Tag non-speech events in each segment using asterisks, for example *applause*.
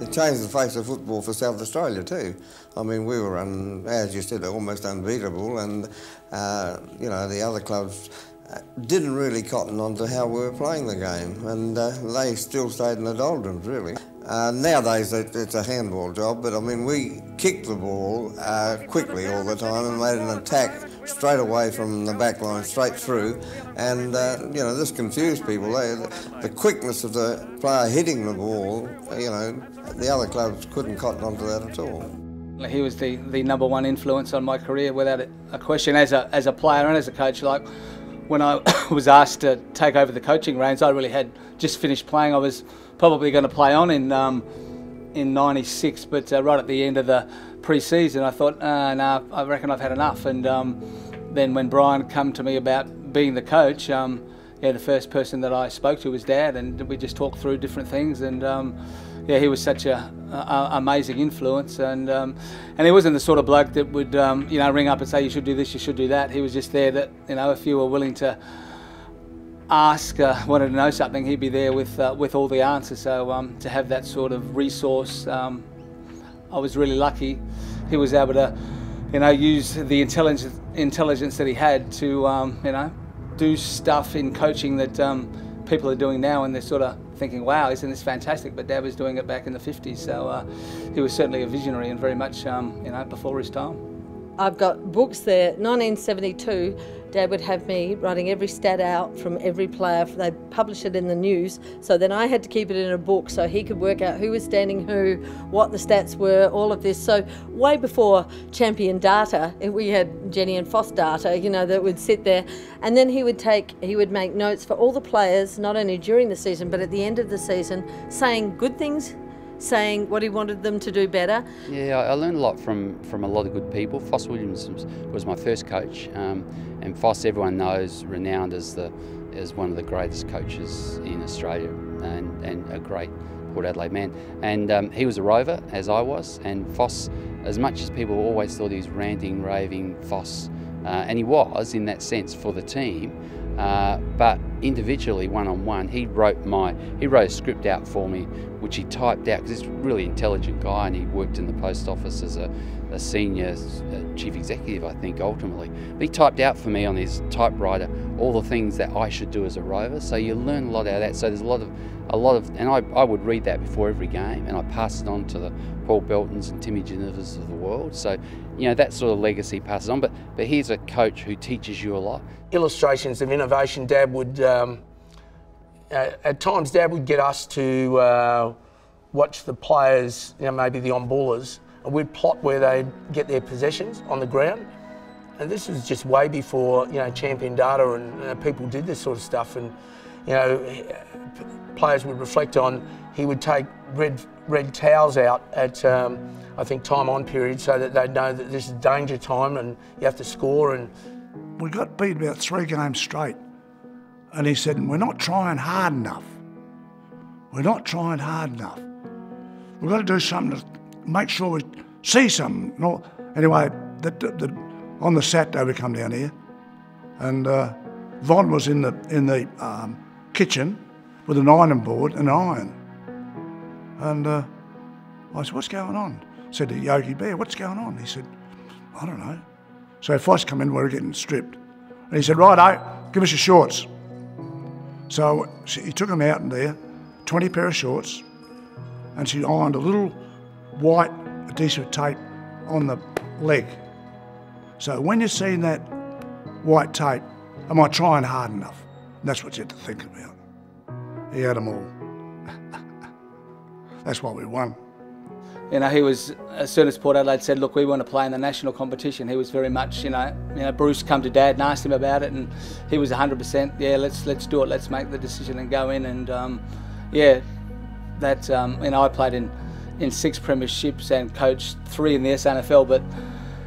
it changed the face of football for South Australia too. I mean, we were, un, as you said, almost unbeatable, and uh, you know the other clubs uh, didn't really cotton on to how we were playing the game, and uh, they still stayed in the doldrums really. Uh, nowadays it's a handball job, but I mean we kicked the ball uh, quickly all the time and made an attack straight away from the back line, straight through, and uh, you know this confused people. They, the quickness of the player hitting the ball, you know, the other clubs couldn't cotton onto that at all. He was the, the number one influence on my career without a question as a, as a player and as a coach. Like when I *coughs* was asked to take over the coaching reins, I really had just finished playing. I was probably going to play on in um, in '96, but uh, right at the end of the pre-season, I thought, uh, no, I reckon I've had enough. And um, then when Brian come to me about being the coach, um, yeah, the first person that I spoke to was Dad, and we just talked through different things. And um, yeah, he was such a, a amazing influence, and um, and he wasn't the sort of bloke that would um, you know ring up and say you should do this, you should do that. He was just there that you know if you were willing to ask, uh, wanted to know something, he'd be there with uh, with all the answers. So um, to have that sort of resource, um, I was really lucky. He was able to, you know, use the intelligence intelligence that he had to, um, you know, do stuff in coaching that um, people are doing now, and they're sort of thinking, "Wow, isn't this fantastic?" But Dad was doing it back in the '50s, so uh, he was certainly a visionary and very much, um, you know, before his time. I've got books there, 1972 Dad would have me writing every stat out from every player. They publish it in the news. So then I had to keep it in a book so he could work out who was standing who, what the stats were, all of this. So way before champion data, we had Jenny and Fos data, you know, that would sit there. And then he would take, he would make notes for all the players, not only during the season, but at the end of the season, saying good things saying what he wanted them to do better. Yeah, I learned a lot from, from a lot of good people. Fos Williams was my first coach, um, and Fos, everyone knows, renowned as the as one of the greatest coaches in Australia, and, and a great Port Adelaide man. And um, he was a rover, as I was, and Fos, as much as people always thought he was ranting, raving, Fos, uh, and he was in that sense for the team. Uh, but individually, one on one, he wrote my he wrote a script out for me, which he typed out because he's a really intelligent guy and he worked in the post office as a, a senior chief executive, I think, ultimately. But he typed out for me on his typewriter all the things that I should do as a rover. So you learn a lot out of that. So there's a lot of a lot of, and I, I would read that before every game, and I pass it on to the Paul Beltons and Timmy Ginevers of the world. So, you know, that sort of legacy passes on. But but here's a coach who teaches you a lot. Illustrations of innovation. Dad would, um, at times, Dad would get us to uh, watch the players, you know, maybe the on-ballers, and we'd plot where they'd get their possessions on the ground. And this was just way before, you know, champion data and uh, people did this sort of stuff. And you know, players would reflect on, he would take red, red towels out at, um, I think, time on period so that they'd know that this is danger time and you have to score. And We got beat about three games straight. And he said, we're not trying hard enough. We're not trying hard enough. We've got to do something to make sure we see something. Anyway, the, the, on the Saturday we come down here and uh, Von was in the, in the um, kitchen with an ironing board and an iron. And uh, I said, what's going on? Said to Yogi Bear, what's going on? He said, I don't know. So Fos come in, we are getting stripped. And he said, right, eh, give us your shorts. So he took them out in there, 20 pair of shorts, and she ironed a little white adhesive tape on the leg. So when you see that white tape, am I trying hard enough? That's what you had to think about. He had them all. *laughs* That's why we won. You know, he was as soon as Port Adelaide said, "Look, we want to play in the national competition." He was very much, you know, you know, Bruce come to Dad and asked him about it, and he was 100%. Yeah, let's let's do it. Let's make the decision and go in. And um, yeah, that um, you know, I played in in six premierships and coached three in the SANFL, But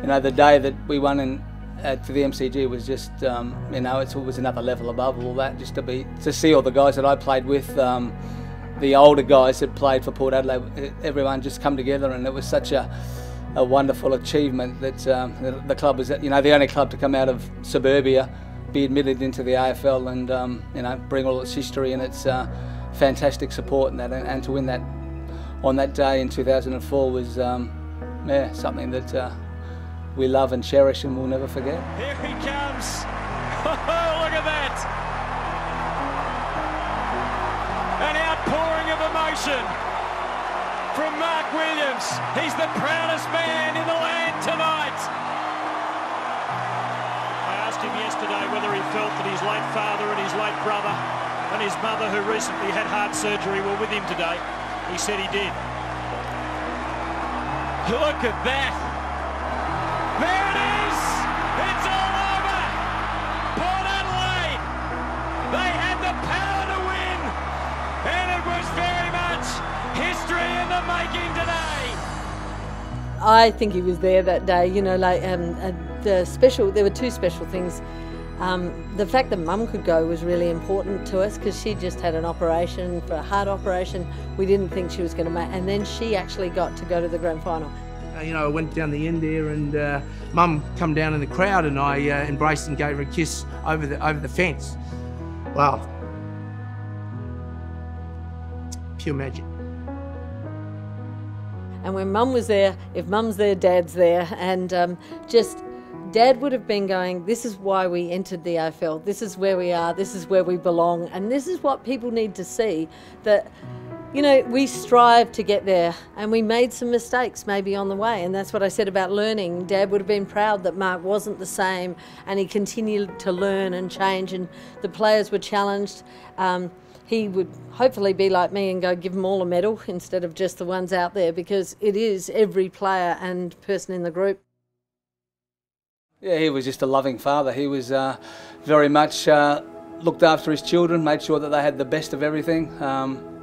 you know, the day that we won in at the MCG was just, um, you know, it was another level above all that. Just to be to see all the guys that I played with, um, the older guys that played for Port Adelaide, everyone just come together, and it was such a, a wonderful achievement that um, the, the, club was, you know, the only club to come out of suburbia, be admitted into the AFL, and um, you know, bring all its history and its uh, fantastic support and that, and, and to win that on that day in 2004 was um, yeah, something that uh, we love and cherish and we'll never forget. Here he comes. *laughs* Oh, look at that. An outpouring of emotion from Mark Williams. He's the proudest man in the land tonight. I asked him yesterday whether he felt that his late father and his late brother and his mother, who recently had heart surgery, were with him today. He said he did. Look at that. There it is. It's all over. Port Adelaide. They had the power to win. And it was very much history in the making today. I think he was there that day. You know, like um, uh, the special. There were two special things. Um, the fact that Mum could go was really important to us because she just had an operation for a heart operation. We didn't think she was going to make, and then she actually got to go to the grand final. Uh, you know, I went down the end there, and uh, Mum come down in the crowd, and I uh, embraced and gave her a kiss over the over the fence. Wow, pure magic. And when Mum was there, if Mum's there, Dad's there, and um, just Dad would have been going, This is why we entered the AFL. This is where we are. This is where we belong. And this is what people need to see that, you know, we strive to get there and we made some mistakes maybe on the way. And that's what I said about learning. Dad would have been proud that Mark wasn't the same and he continued to learn and change, and the players were challenged. Um, he would hopefully be like me and go give them all a medal instead of just the ones out there because it is every player and person in the group. Yeah, he was just a loving father. He was uh, very much uh, looked after his children, made sure that they had the best of everything. Um,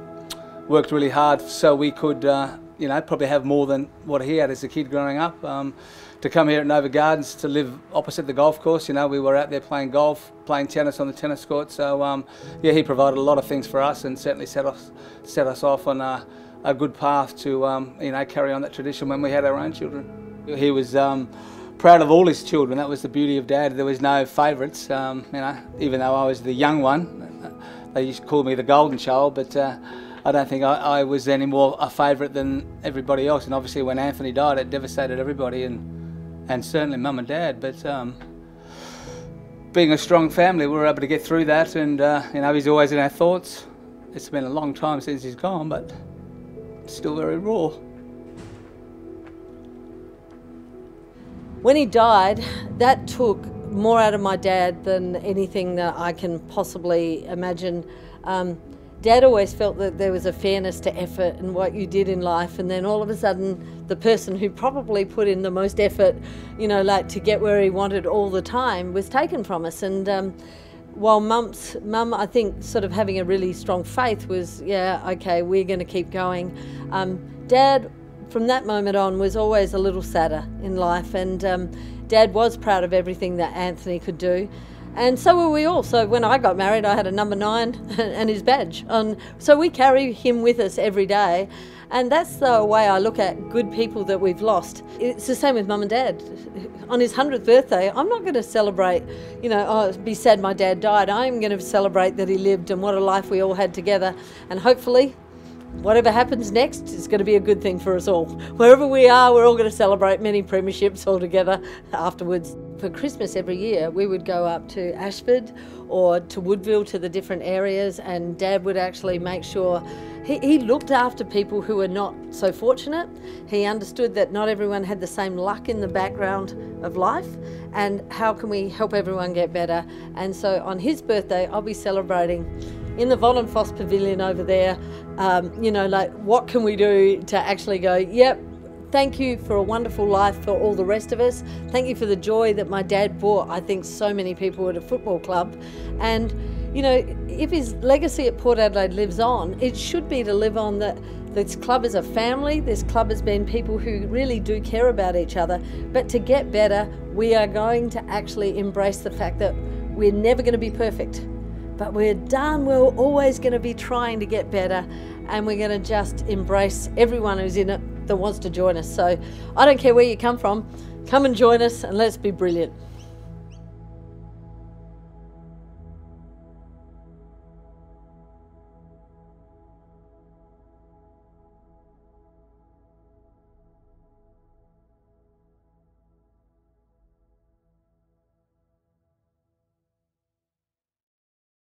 worked really hard so we could, uh, you know, probably have more than what he had as a kid growing up. Um, to come here at Novar Gardens to live opposite the golf course, you know, we were out there playing golf, playing tennis on the tennis court. So um, yeah, he provided a lot of things for us and certainly set us set us off on a, a good path to um, you know carry on that tradition when we had our own children. He was um, proud of all his children. That was the beauty of Dad. There was no favourites. Um, you know, even though I was the young one, they used to call me the golden child, but. Uh, I don't think I, I was any more a favourite than everybody else. And obviously, when Anthony died, it devastated everybody, and and certainly mum and dad. But um, being a strong family, we were able to get through that. And uh, you know, he's always in our thoughts. It's been a long time since he's gone, but still very raw. When he died, that took more out of my dad than anything that I can possibly imagine. Um, Dad always felt that there was a fairness to effort and what you did in life, and then all of a sudden, the person who probably put in the most effort, you know, like to get where he wanted all the time, was taken from us. And um, while mum's mum, I think, sort of having a really strong faith was, yeah, okay, we're going to keep going. Um, Dad, from that moment on, was always a little sadder in life, and um, Dad was proud of everything that Anthony could do. And so were we all. So when I got married, I had a number nine *laughs* and his badge. And so we carry him with us every day. And that's the way I look at good people that we've lost. It's the same with mum and dad. On his 100th birthday, I'm not going to celebrate, you know, oh, be sad my dad died. I'm going to celebrate that he lived and what a life we all had together. And hopefully, whatever happens next is going to be a good thing for us all. *laughs* Wherever we are, we're all going to celebrate many premierships all together afterwards. For Christmas every year, we would go up to Ashford or to Woodville to the different areas, and Dad would actually make sure he, he looked after people who were not so fortunate. He understood that not everyone had the same luck in the background of life, and how can we help everyone get better? And so on his birthday, I'll be celebrating in the Vollenfoss Pavilion over there. Um, you know, like what can we do to actually go, yep, thank you for a wonderful life for all the rest of us. Thank you for the joy that my dad brought, I think, so many people at a football club. And, you know, if his legacy at Port Adelaide lives on, it should be to live on that this club is a family, this club has been people who really do care about each other. But to get better, we are going to actually embrace the fact that we're never going to be perfect but we're done. We're always going to be trying to get better, and we're going to just embrace everyone who's in it that wants to join us. So I don't care where you come from, come and join us, and let's be brilliant.